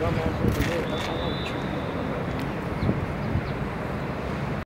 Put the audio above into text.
Vamos Vou uma